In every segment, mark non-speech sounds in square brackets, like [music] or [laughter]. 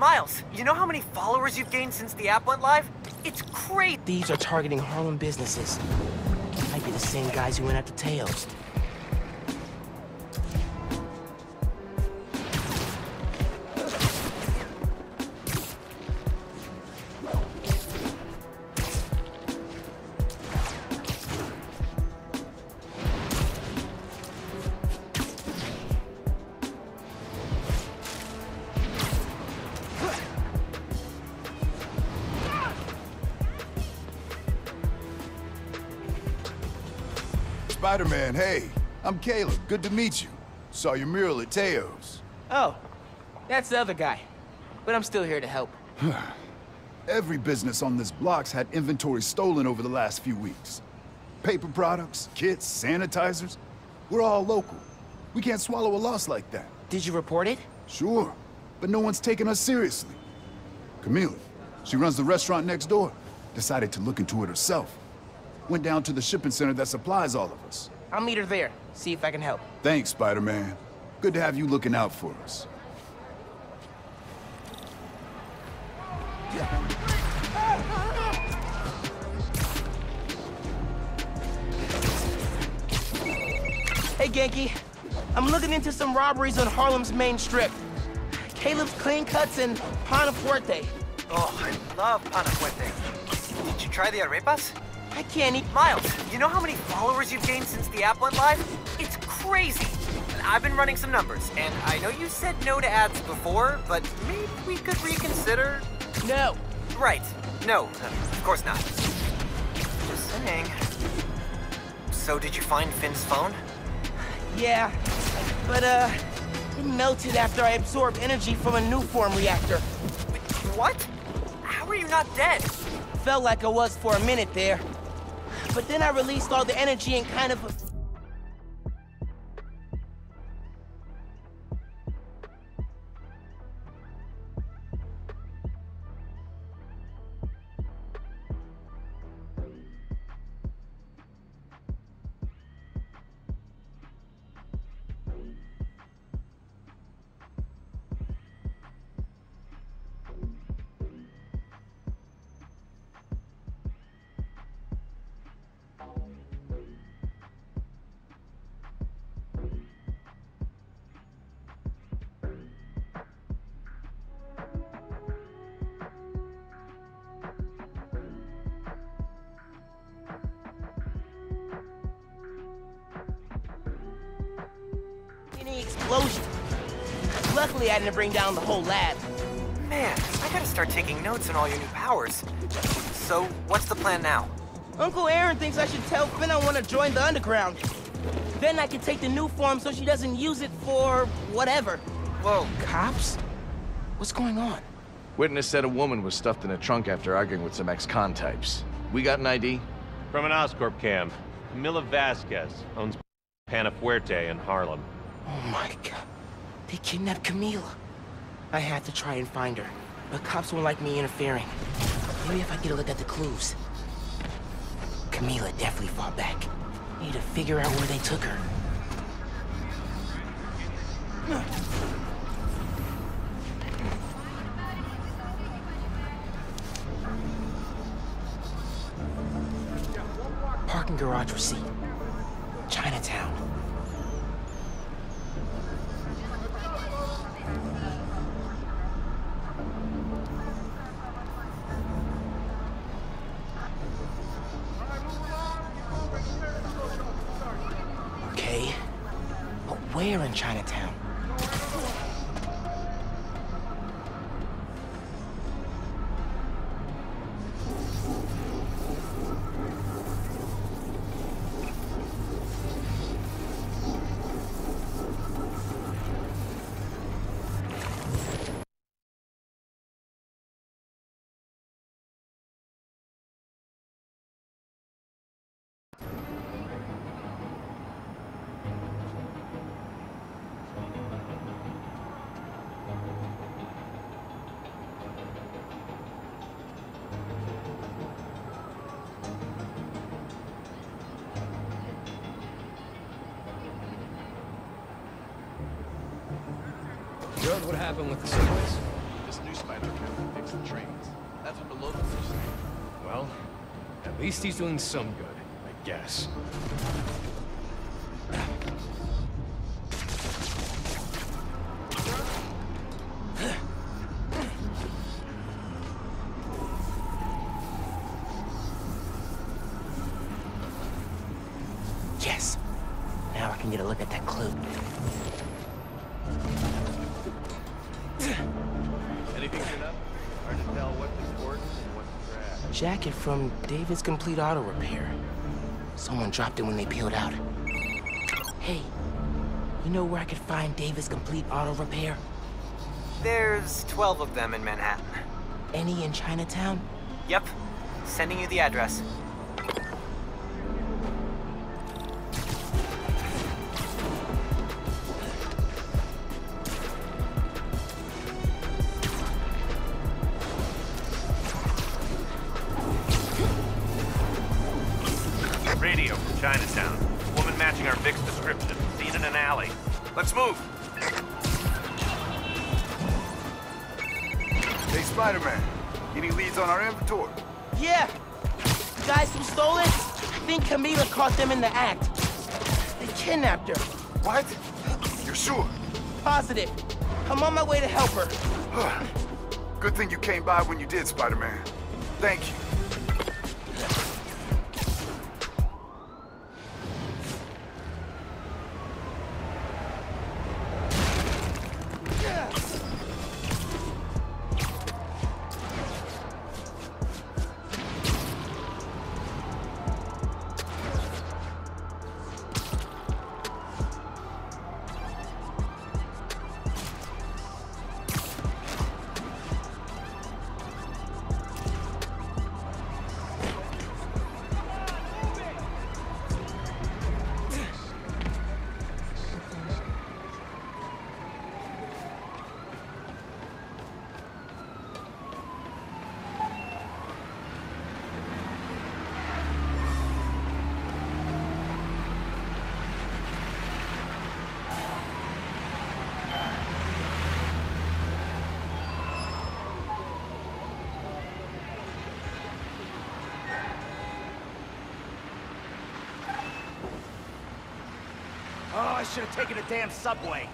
Miles, you know how many followers you've gained since the app went live? It's great. Thieves are targeting Harlem businesses. Might be the same guys who went after Teos. Spider-Man, hey. I'm Caleb. Good to meet you. Saw your mural at Teo's. Oh, that's the other guy. But I'm still here to help. [sighs] Every business on this block's had inventory stolen over the last few weeks. Paper products, kits, sanitizers. We're all local. We can't swallow a loss like that. Did you report it? Sure, but no one's taking us seriously. Camila, she runs the restaurant next door. Decided to look into it herself. Went down to the shipping center that supplies all of us. I'll meet her there, see if I can help. Thanks, Spider-Man. Good to have you looking out for us. Hey, Ganke. I'm looking into some robberies on Harlem's main strip. Caleb's Clean Cuts and Pana Fuerte. Oh, I love Pana Fuerte. Did you try the arepas? I can't eat... Miles, you know how many followers you've gained since the app went live? It's crazy. I've been running some numbers, and I know you said no to ads before, but maybe we could reconsider? No. Right. No, of course not. Just saying. So did you find Phin's phone? Yeah, but, uh, it melted after I absorbed energy from a Nuform reactor. What? How are you not dead? Felt like I was for a minute there. But then I released all the energy and kind of... Luckily, I didn't bring down the whole lab. Man, I gotta start taking notes on all your new powers. So, what's the plan now? Uncle Aaron thinks I should tell Phin I want to join the underground. Then I can take the Nuform so she doesn't use it for whatever. Whoa, Cops? What's going on? Witness said a woman was stuffed in a trunk after arguing with some ex-con types. We got an ID? From an Oscorp cam, Camila Vasquez owns Panafuerte in Harlem. Oh my god. They kidnapped Camila. I had to try and find her, but cops won't like me interfering. Maybe if I get a look at the clues. Camila definitely fought back. Need to figure out where they took her. Parking garage receipt. Chinatown. Heard what happened with the subways? This new Spider to fix the trains. That's what the locals are saying. Well, at least he's doing some good, I guess. From David's Complete Auto Repair. Someone dropped it when they peeled out. Hey, you know where I could find David's Complete Auto Repair? There's 12 of them in Manhattan. Any in Chinatown? Yep. Sending you the address. In the act. They kidnapped her. What? You're sure? Positive. I'm on my way to help her. [sighs] Good thing you came by when you did, Spider-Man. Thank you. Should have taken a damn subway.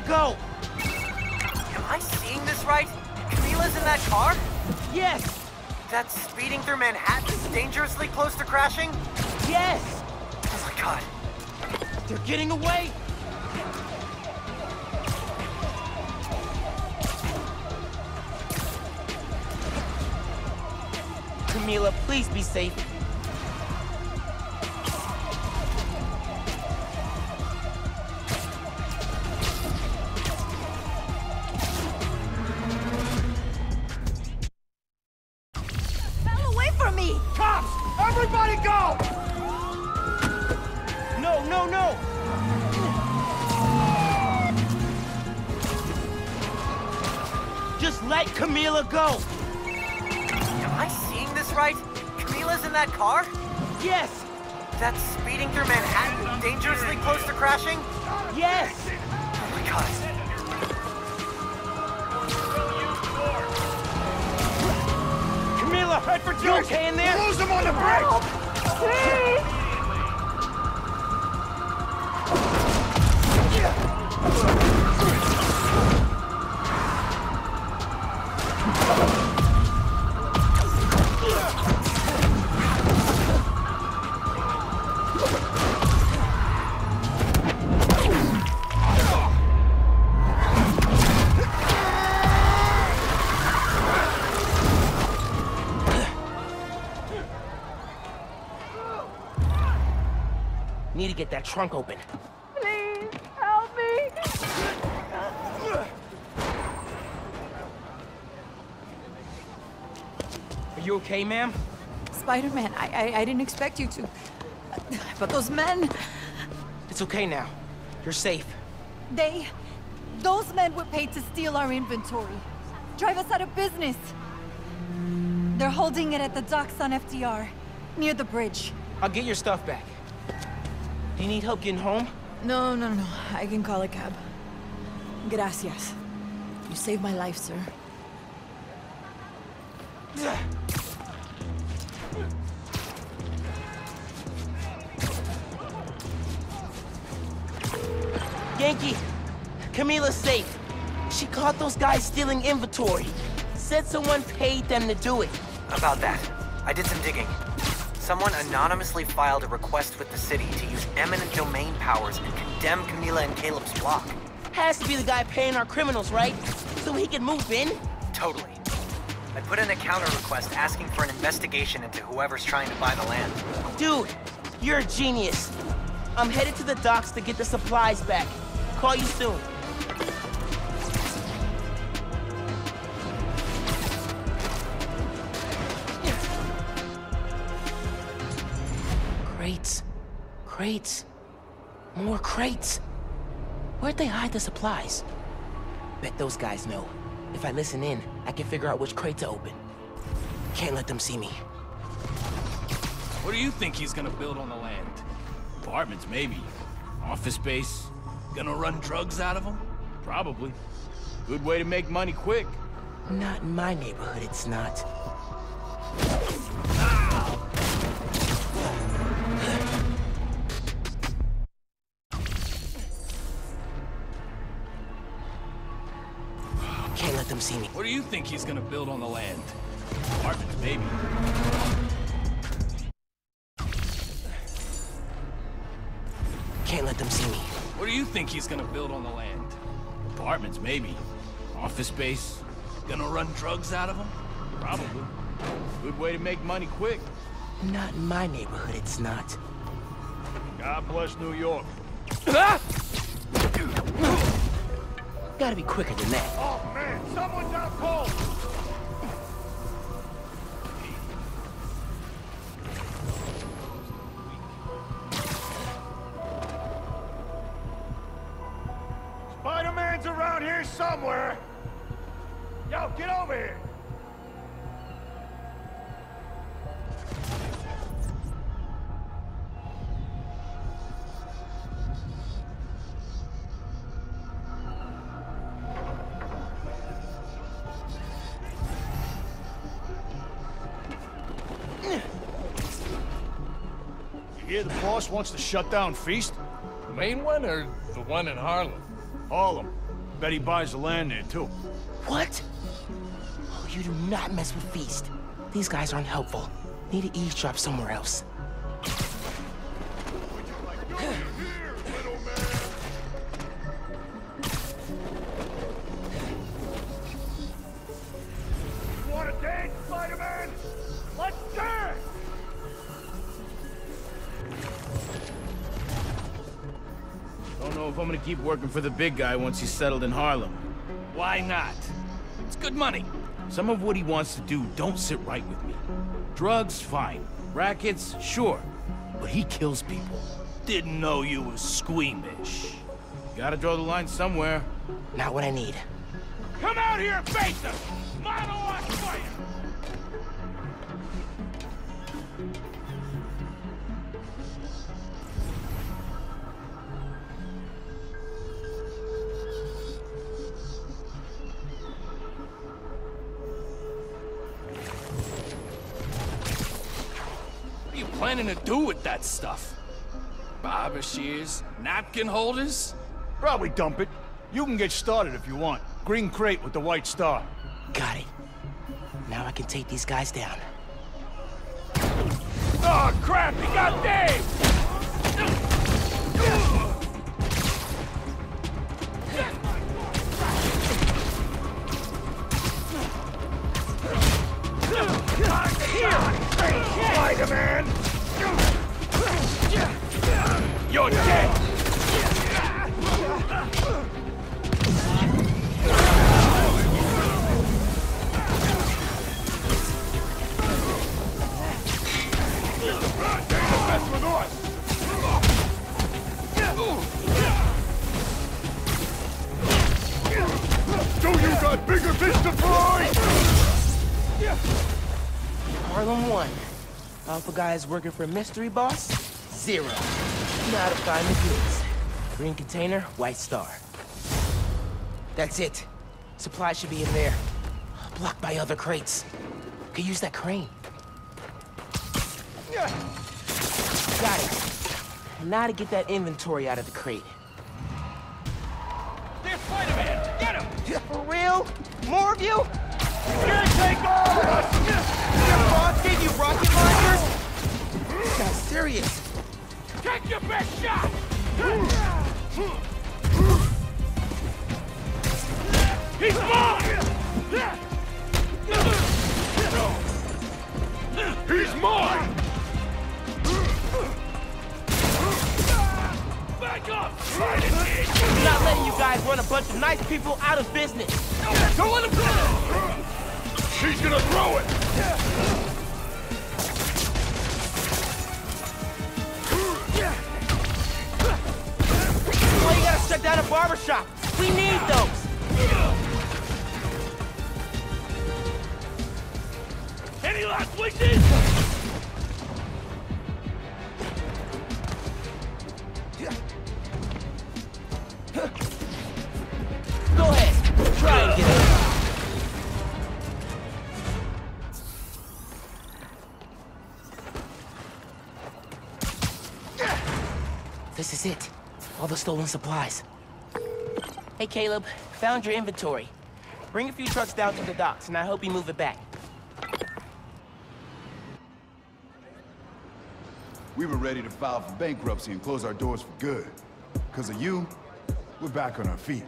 Go! Am I seeing this right? Camila's in that car? Yes! That's speeding through Manhattan, dangerously close to crashing? Yes! Oh my god. They're getting away! Camila, please be safe. Yes! Oh my god. Camila, head for you okay in there? Lose them on the brakes! Need to get that trunk open. Please, help me. Are you okay, ma'am? Spider-Man, I, I, I didn't expect you to. But those men, It's okay now. You're safe. they... Those men were paid to steal our inventory. Drive us out of business. They're holding it at the docks on FDR, near the bridge. I'll get your stuff back. Do you need help getting home? No, no, no. I can call a cab. Gracias. You saved my life, sir. Ganke, Camila's safe. She caught those guys stealing inventory. Said someone paid them to do it. About that, I did some digging. Someone anonymously filed a request with the city to use eminent domain powers and condemn Camila and Caleb's block. Has to be the guy paying our criminals, right? So he can move in? Totally. I put in a counter request asking for an investigation into whoever's trying to buy the land. Dude, you're a genius. I'm headed to the docks to get the supplies back. Call you soon. Crates. More crates. Where'd they hide the supplies? Bet those guys know. If I listen in, I can figure out which crate to open. Can't let them see me. What do you think he's gonna build on the land? Apartments, maybe. Office space? Gonna run drugs out of them? Probably. Good way to make money quick. Not in my neighborhood, it's not. Do you think he's gonna build on the land? Apartments, maybe. Can't let them see me. What do you think he's gonna build on the land? Apartments, maybe. Office space? Gonna run drugs out of them? Probably. Good way to make money quick. Not in my neighborhood, it's not. God bless New York. [laughs] Gotta be quicker than that. Oh, man, someone's out cold! Hear the boss wants to shut down Feast? The main one or the one in Harlem? Harlem. Bet he buys the land there, too. What? Oh, you do not mess with Feast. These guys aren't helpful. Need to eavesdrop somewhere else. Keep working for the big guy once he's settled in Harlem. Why not? It's good money. Some of what he wants to do don't sit right with me. Drugs, fine. Rackets, sure. But he kills people. Didn't know you was squeamish. Gotta draw the line somewhere. Not what I need. Come out here and face us! That stuff? Barber shears? Napkin holders? Probably dump it. You can get started if you want. Green crate with the white star. Got it. Now I can take these guys down. Oh, crap! He got Dave! Spider-Man! You're dead! With you got bigger fish to fry? Harlem 1. Alpha guys working for mystery boss? Zero. Know how to find the goods. Green container, white star. That's it. Supplies should be in there. Blocked by other crates. Could use that crane. Got it. Now to get that inventory out of the crate. There's Spider-Man! Get him! For real? More of you? Caretaker! Boss gave you rocket launchers? Guy's serious. Take your best shot! This is it. All the stolen supplies. Hey, Caleb. Found your inventory. Bring a few trucks down to the docks, and I hope you move it back. We were ready to file for bankruptcy and close our doors for good. Because of you, we're back on our feet.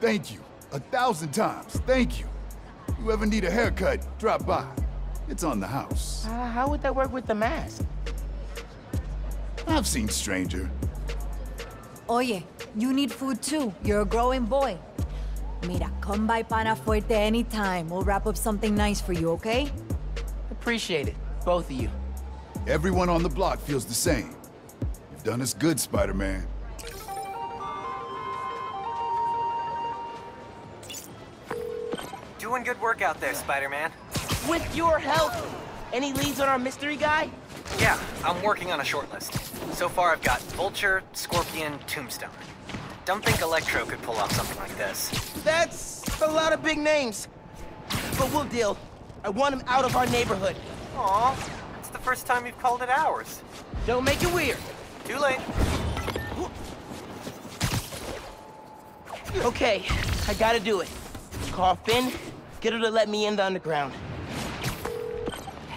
Thank you. A thousand times. Thank you. You ever need a haircut, drop by. It's on the house. Uh, how would that work with the mask? I've seen stranger. Oye, you need food too. You're a growing boy. Mira, come by Pana Fuerte anytime. We'll wrap up something nice for you, okay? Appreciate it, both of you. Everyone on the block feels the same. You've done us good, Spider-Man. Doing good work out there, Spider-Man. With your help! Any leads on our mystery guy? Yeah, I'm working on a short list. So far, I've got Vulture, Scorpion, Tombstone. Don't think Electro could pull off something like this. That's a lot of big names. But we'll deal. I want him out of our neighborhood. Aw, it's the first time you've called it ours. Don't make it weird. Too late. Okay, I gotta do it. Call Phin, get her to let me in the underground.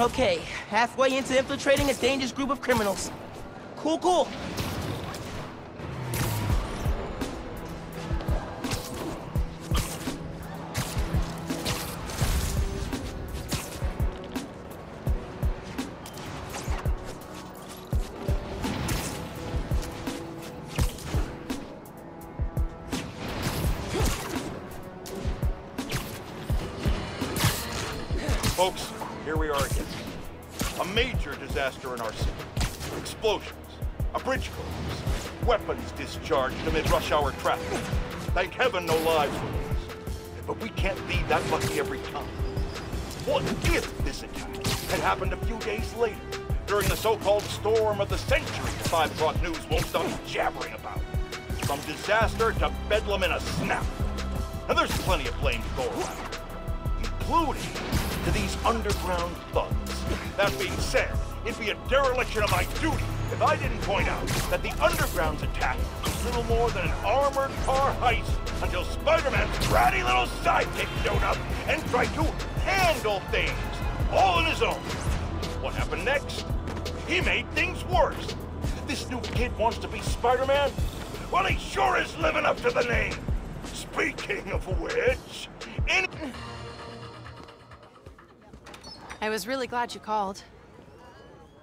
okay, halfway into infiltrating a dangerous group of criminals. Cool, cool. Folks, disaster in our city. Explosions, a bridge collapse, weapons discharged amid rush hour traffic. Thank heaven no lives were lost. But we can't be that lucky every time. What if this attack had happened a few days later, during the so-called storm of the century the 5 o'clock news won't stop jabbering about? From disaster to bedlam in a snap. And there's plenty of blame to go around including to these underground thugs. That being said, It'd be a dereliction of my duty if I didn't point out that the Underground's attack was little more than an armored car heist until Spider-Man's ratty little sidekick showed up and tried to handle things, all on his own. What happened next? He made things worse. This new kid wants to be Spider-Man? Well, he sure is living up to the name. Speaking of which. I was really glad you called.